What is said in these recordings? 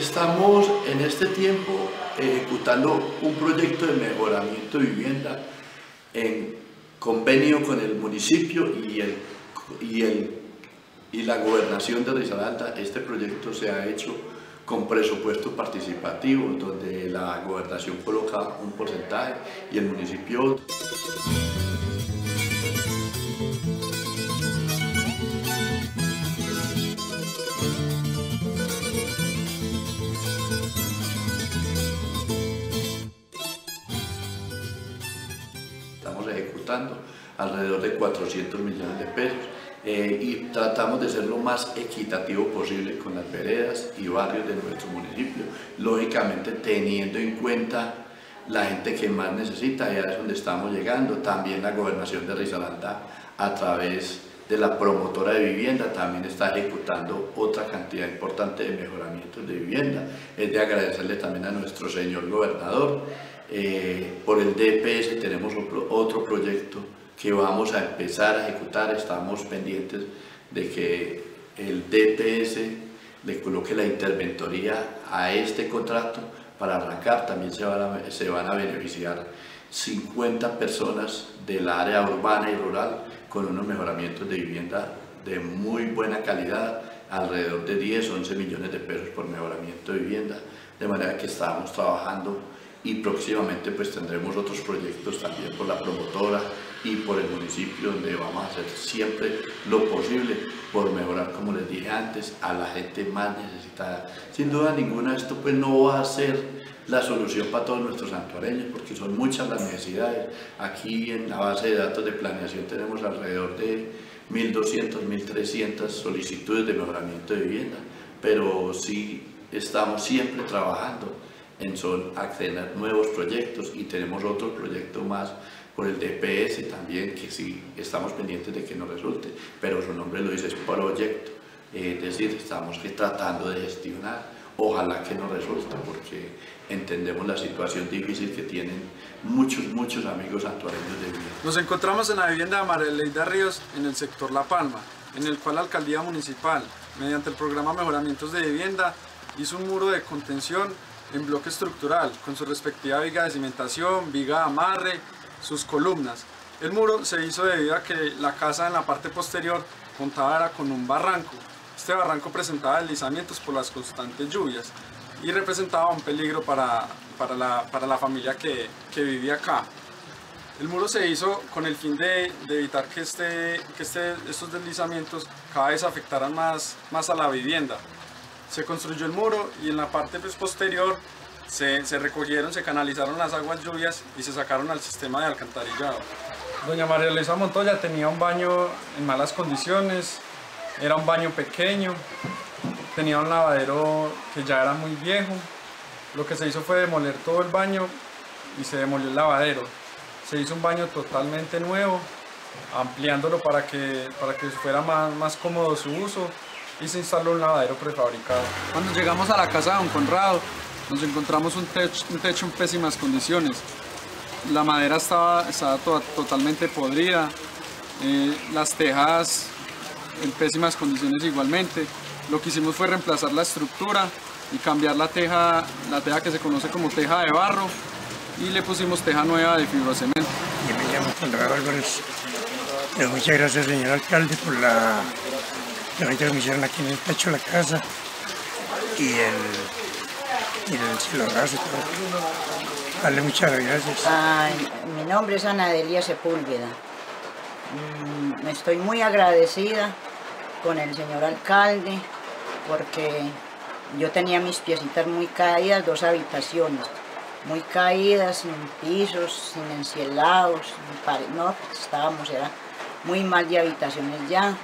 estamos en este tiempo ejecutando un proyecto de mejoramiento de vivienda en convenio con el municipio y, el, y, el, y la gobernación de Risaralda. Este proyecto se ha hecho con presupuesto participativo, donde la gobernación coloca un porcentaje y el municipio otro. Ejecutando alrededor de 400 millones de pesos eh, y tratamos de ser lo más equitativo posible con las veredas y barrios de nuestro municipio, lógicamente teniendo en cuenta la gente que más necesita, ya es donde estamos llegando, también la gobernación de Risaralda a través de la promotora de vivienda también está ejecutando otra cantidad importante de mejoramientos de vivienda. Es de agradecerle también a nuestro señor gobernador. Eh, por el DPS tenemos otro, proyecto que vamos a empezar a ejecutar. Estamos pendientes de que el DPS le coloque la interventoría a este contrato para arrancar. También se van a, se van a beneficiar 50 personas del área urbana y rural con unos mejoramientos de vivienda de muy buena calidad, alrededor de 10, 11 millones de pesos por mejoramiento de vivienda, de manera que estamos trabajando y próximamente pues tendremos otros proyectos también por la promotora y por el municipio donde vamos a hacer siempre lo posible por mejorar, como les dije antes, a la gente más necesitada. Sin duda ninguna esto pues no va a ser la solución para todos nuestros santuareños porque son muchas las necesidades. Aquí en la base de datos de planeación tenemos alrededor de 1.200, 1.300 solicitudes de mejoramiento de vivienda, pero sí estamos siempre trabajando en son acceder nuevos proyectos y tenemos otro proyecto más por el DPS también que sí estamos pendientes de que nos resulte, pero su nombre lo dice, es proyecto, es decir, estamos tratando de gestionar, ojalá que nos resulte porque entendemos la situación difícil que tienen muchos, muchos amigos santuareños de vivienda. Nos encontramos en la vivienda de Mareleida Ríos en el sector La Palma, en el cual la alcaldía municipal, mediante el programa Mejoramientos de Vivienda, hizo un muro de contención en bloque estructural, con su respectiva viga de cimentación, viga de amarre, sus columnas. El muro se hizo debido a que la casa en la parte posterior contaba con un barranco. Este barranco presentaba deslizamientos por las constantes lluvias y representaba un peligro para, para, la, para la, familia que, que, vivía acá. El muro se hizo con el fin de, de evitar que, este, que este, estos deslizamientos cada vez afectaran más, más a la vivienda se construyó el muro y en la parte pues, posterior se, se, recogieron, se canalizaron las aguas lluvias y se sacaron al sistema de alcantarillado. Doña María Luisa Montoya tenía un baño en malas condiciones, era un baño pequeño, tenía un lavadero que ya era muy viejo. Lo que se hizo fue demoler todo el baño y se demolió el lavadero. Se hizo un baño totalmente nuevo, ampliándolo para que, para que fuera más, más cómodo su uso y se instaló un lavadero prefabricado. Cuando llegamos a la casa de don Conrado, nos encontramos un techo, un techo en pésimas condiciones. La madera estaba, estaba toda, totalmente podrida, eh, las tejas en pésimas condiciones igualmente. Lo que hicimos fue reemplazar la estructura y cambiar la teja, la teja que se conoce como teja de barro y le pusimos teja nueva de fibrocemento. Yo me llamo Conrado Álvarez. Muchas gracias, señor alcalde, por la la que me hicieron aquí en el techo la casa y el, y el cielo raso. Vale, muchas gracias. Mi nombre es Ana Delia Sepúlveda. Mm, estoy muy agradecida con el señor alcalde porque yo tenía mis piecitas muy caídas, dos habitaciones, muy caídas, sin pisos, sin encielados, no, estábamos, era muy mal de habitaciones ya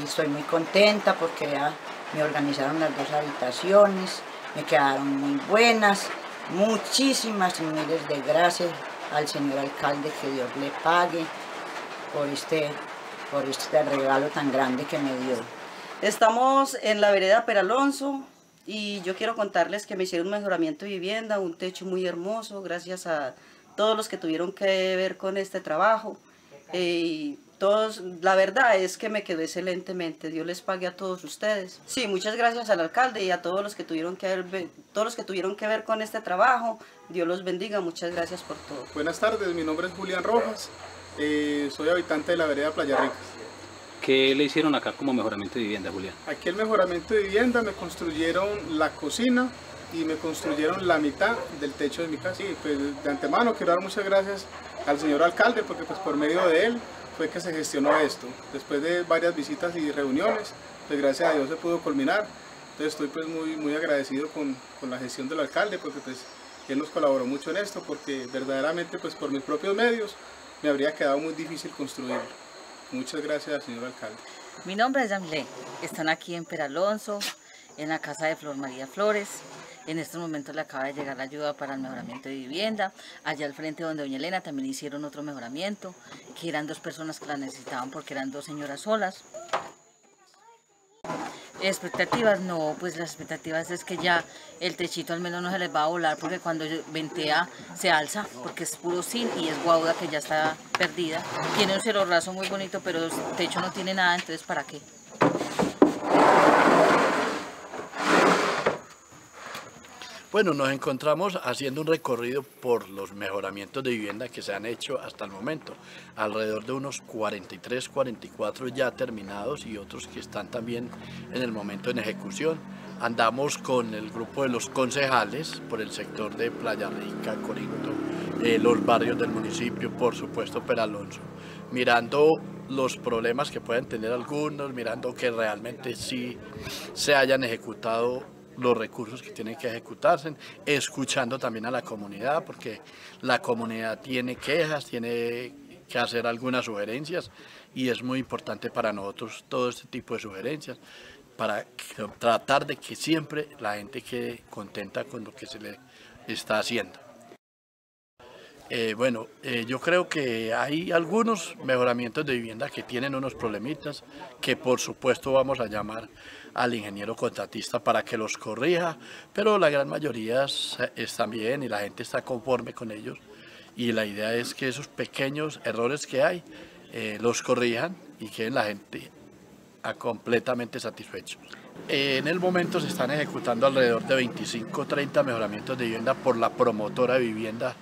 y estoy muy contenta porque ya me organizaron las dos habitaciones, me quedaron muy buenas, muchísimas miles de gracias al señor alcalde, que Dios le pague por este, por este regalo tan grande que me dio. Estamos en la vereda Peralonso y yo quiero contarles que me hicieron un mejoramiento de vivienda, un techo muy hermoso, gracias a todos los que tuvieron que ver con este trabajo. Eh, todos, la verdad es que me quedó excelentemente. Dios les pague a todos ustedes. Sí, muchas gracias al alcalde y a todos los que tuvieron que ver, todos los que tuvieron que ver con este trabajo. Dios los bendiga. Muchas gracias por todo. Buenas tardes, mi nombre es Julián Rojas. Eh, soy habitante de la vereda Playa Rica. ¿Qué le hicieron acá como mejoramiento de vivienda, Julián? Aquí el mejoramiento de vivienda me construyeron la cocina y me construyeron la mitad del techo de mi casa. Y pues de antemano quiero dar muchas gracias al señor alcalde porque pues por medio de él fue que se gestionó esto. Después de varias visitas y reuniones, pues gracias a Dios se pudo culminar. Entonces estoy pues muy, muy agradecido con, con la gestión del alcalde porque pues él nos colaboró mucho en esto porque verdaderamente pues por mis propios medios me habría quedado muy difícil construirlo. Muchas gracias, señor alcalde. Mi nombre es Yamile. Están aquí en Peralonso, en la casa de Flor María Flores. En estos momentos le acaba de llegar la ayuda para el mejoramiento de vivienda. Allá al frente donde Doña Elena también hicieron otro mejoramiento, que eran dos personas que la necesitaban porque eran dos señoras solas. Expectativas, no, pues las expectativas es que ya el techito al menos no se les va a volar porque cuando ventea se alza porque es puro zinc y es guauda que ya está perdida. Tiene un cielo raso muy bonito pero el techo no tiene nada, entonces ¿para qué? Bueno, nos encontramos haciendo un recorrido por los mejoramientos de vivienda que se han hecho hasta el momento. Alrededor de unos 43, 44 ya terminados y otros que están también en el momento en ejecución. Andamos con el grupo de los concejales por el sector de Playa Rica, Corinto, eh, los barrios del municipio, por supuesto Peralonso, mirando los problemas que pueden tener algunos, mirando que realmente sí se hayan ejecutado los recursos que tienen que ejecutarse, escuchando también a la comunidad, porque la comunidad tiene quejas, tiene que hacer algunas sugerencias y es muy importante para nosotros todo este tipo de sugerencias para tratar de que siempre la gente quede contenta con lo que se le está haciendo. Eh, bueno, eh, yo creo que hay algunos mejoramientos de vivienda que tienen unos problemitas que por supuesto vamos a llamar al ingeniero contratista para que los corrija, pero la gran mayoría están bien y la gente está conforme con ellos y la idea es que esos pequeños errores que hay eh, los corrijan y queden la gente completamente satisfechos. en el momento se están ejecutando alrededor de 25 30 mejoramientos de vivienda por la promotora de vivienda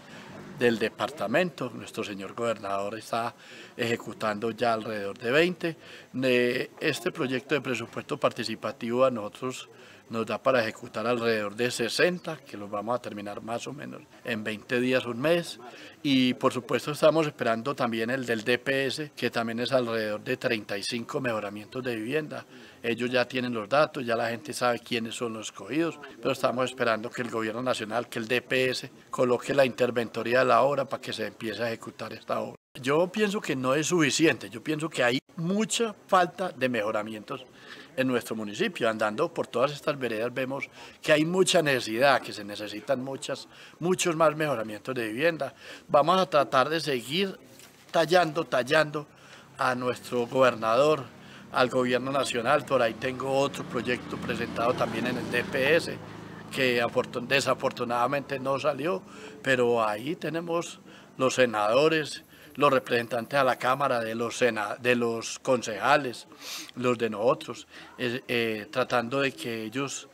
del departamento. Nuestro señor gobernador está ejecutando ya alrededor de 20. De este proyecto de presupuesto participativo a nosotros nos da para ejecutar alrededor de 60, que los vamos a terminar más o menos en 20 días, un mes. Y por supuesto estamos esperando también el del DPS, que también es alrededor de 35 mejoramientos de vivienda. Ellos ya tienen los datos, ya la gente sabe quiénes son los escogidos, pero estamos esperando que el gobierno nacional, que el DPS, coloque la interventoría de la obra para que se empiece a ejecutar esta obra. Yo pienso que no es suficiente, yo pienso que hay mucha falta de mejoramientos en nuestro municipio. Andando por todas estas veredas vemos que hay mucha necesidad, que se necesitan muchas, muchos más mejoramientos de vivienda. Vamos a tratar de seguir tallando, tallando a nuestro gobernador, al gobierno nacional. Por ahí tengo otro proyecto presentado también en el DPS, que desafortunadamente no salió, pero ahí tenemos los senadores, los representantes a la Cámara, de los, de los concejales, los de nosotros, eh, tratando de que ellos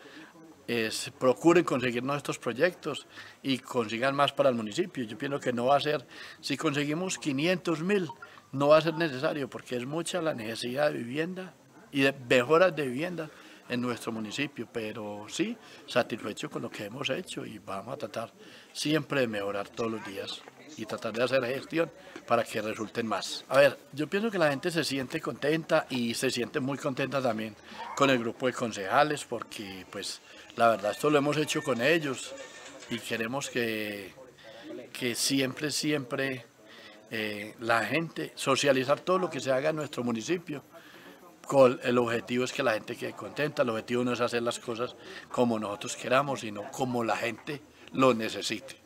procuren conseguirnos estos proyectos y consigan más para el municipio. Yo pienso que no va a ser, si conseguimos 500 mil, no va a ser necesario porque es mucha la necesidad de vivienda y de mejoras de vivienda en nuestro municipio, pero sí, satisfecho con lo que hemos hecho y vamos a tratar siempre de mejorar todos los días y tratar de hacer gestión para que resulten más. A ver, yo pienso que la gente se siente contenta y se siente muy contenta también con el grupo de concejales porque pues la verdad esto lo hemos hecho con ellos y queremos que, que siempre, siempre eh, la gente, socializar todo lo que se haga en nuestro municipio. El objetivo es que la gente quede contenta, el objetivo no es hacer las cosas como nosotros queramos, sino como la gente lo necesite.